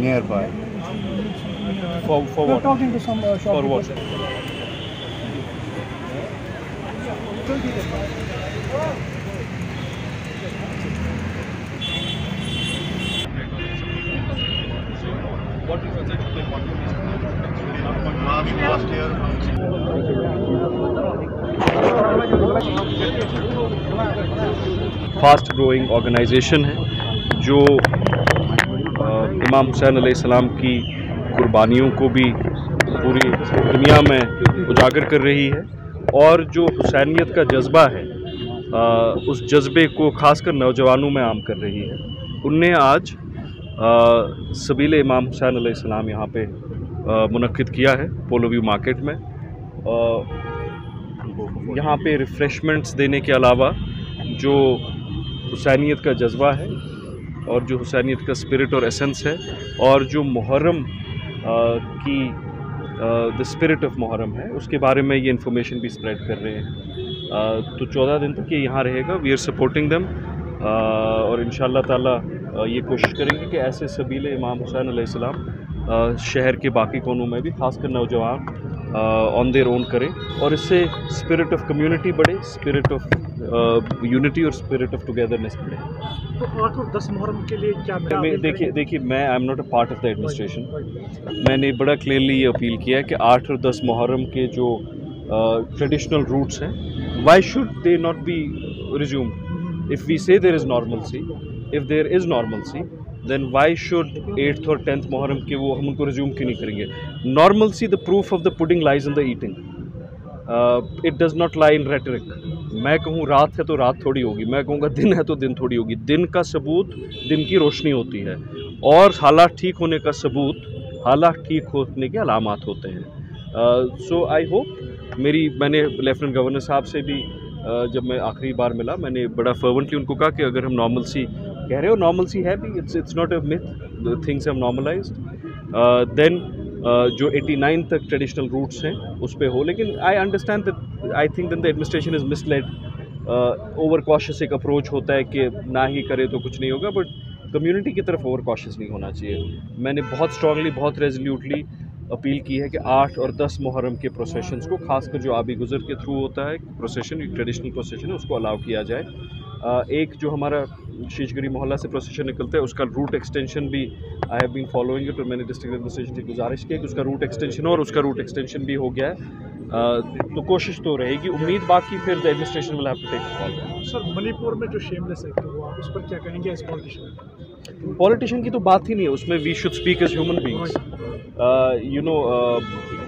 nearby. For, for We're what? talking to some uh, For what? Shopkeepers. Last, year, fast growing organization है जो इमाम हुसैन सलाम की कुर्बानियों को भी पूरी दुनिया में उजागर कर रही है और जो हुसैनियत का जज्बा है अ, उस जज्बे को खासकर नौजवानों में आम कर रही है उनने आज सबील इमाम हुसैन सलाम यहाँ पे मुनद किया है पोलो व्यू मार्केट में। यहाँ पे रिफ़्रेशमेंट्स देने के अलावा जो हुसैनियत का जज्बा है और जो हुसैनियत का स्पिरिट और एसेंस है और जो मुहर्रम की द स्पिरिट ऑफ़ मुहर्रम है उसके बारे में ये इन्फॉर्मेशन भी स्प्रेड कर रहे हैं। अ, तो चौदह दिन तक ये यहाँ रहेगा वी आर सपोर्टिंग देम और इन अ, ये कोशिश करेंगे कि ऐसे सबील इमाम हुसैन अलैहिस्सलाम शहर के बाकी कोनों में भी खासकर नौजवान ऑन देयर ओन करें और इससे स्पिरिट ऑफ़ कम्युनिटी बढ़े स्पिरिट ऑफ़ यूनिटी और स्पिरिट ऑफ़ टुगेदरनेस बढ़े। तो आठ और दस मुहर्रम के लिए क्या मैं देखिए देखिए मैं I am not a part of the administration मैंने बड़ा क्लियरली ये अपील किया है कि आठ और दस मुहर्रम के जो ट्रेडिशनल रूट्स हैं why should they not be resume if we say there is normalcy if there is normalcy then why should eighth और टेंथ मुहर्रम के वो हम उनको रिज्यूम क्यों नहीं करेंगे normalcy the proof of the pudding lies in the eating it does not lie in rhetoric मैं कहूँ रात है तो रात थोड़ी होगी। मैं कहूँगा दिन है तो दिन थोड़ी होगी। दिन का सबूत दिन की रोशनी होती है। और हालात ठीक होने का सबूत हालात ठीक होने के अलामत होते हैं। सो आई होप मेरी मैंने लेफ्टिनेंट गवर्नर साहब से भी uh, जब मैं आखिरी बार मिला मैंने बड़ा फर्वेंटली उनको कहा कि अगर हम नॉर्मल सी कह रहे हो नॉर्मल सी है भी it's it's not a myth things have normalized then जो 89 तक ट्रेडिशनल रूट्स हैं, उस पर हो, लेकिन I understand that I think than the administration is misled over cautious एक अप्रोच होता है कि ना ही करे तो कुछ नहीं होगा बट कम्युनिटी की तरफ़ ओवर कॉशियस नहीं होना चाहिए। मैंने बहुत स्ट्रांगली बहुत रेजोल्यूटली अपील की है कि आठ और दस मुहर्रम के प्रोसेशंस को, खासकर जो आबी गुजर के थ्रू होता है प्रोसेशन ट्रेडिशनल प्रोसेशन है, उसको अलाउ किया जाए। एक जो हमारा शीशगरी मोहल्ला से प्रोसेशन निकलता है उसका रूट एक्सटेंशन भी I have been following it और मैंने डिस्ट्रिक्ट एडमिनिस्ट्रेशन से गुजारिश की कि उसका रूट एक्सटेंशन हो और उसका रूट एक्सटेंशन भी हो गया है। तो कोशिश तो रहेगी उम्मीद बाकी फिर the administration will have to take call sir Manipur में जो शेमलेस एक्ट हुआ उस पर क्या कहेंगे पॉलिटिशियन की तो बात ही नहीं है उसमें we should speak as human beings you know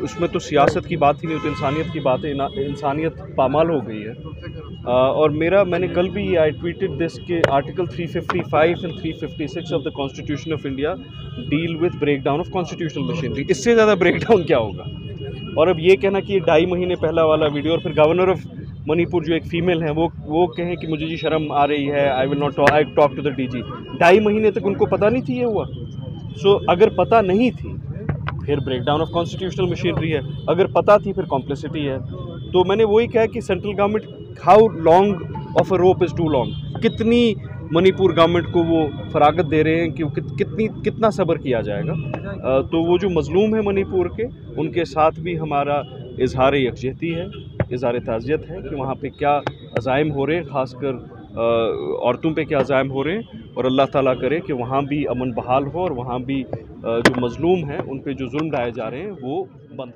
उसमें तो सियासत की बात ही नहीं होती इंसानियत की बात है इंसानियत पामाल हो गई है। uh, और मेरा मैंने कल भी आई ट्वीटेड दिस के article 355 and 356 of the constitution of India deal with break down of constitutional machinery इससे ज़्यादा ब्रेक डाउन क्या होगा? और अब ये कहना कि ढाई महीने पहला वाला वीडियो और फिर गवर्नर ऑफ़ मणिपुर जो एक फीमेल है वो वो कहें कि मुझे जी शर्म आ रही है I will not I talk to the DG ढाई महीने तक उनको पता नहीं थी ये हुआ। सो so, अगर पता नहीं थी फिर break down of constitutional machinery है। अगर पता थी फिर कॉम्प्लिसिटी है। तो मैंने वही कहा कि central government how long of a rope is too long कितनी मणिपुर गवर्नमेंट को वो फरागत दे रहे हैं कि कित, कितनी कितना सब्र किया जाएगा? अ, तो वो जो मजलूम है मणिपुर के उनके साथ भी हमारा इजहार यकजहती है इजहार ताज़ियत है कि वहाँ पे क्या अज़ाइम हो रहे हैं ख़ासकर औरतों पे क्या अज़ाइम हो रहे हैं। और अल्लाह ताला करे कि वहाँ भी अमन बहाल हो और वहाँ भी जो मजलूम हैं उन पर जो जुल्म ढाए जा रहे हैं वो बंद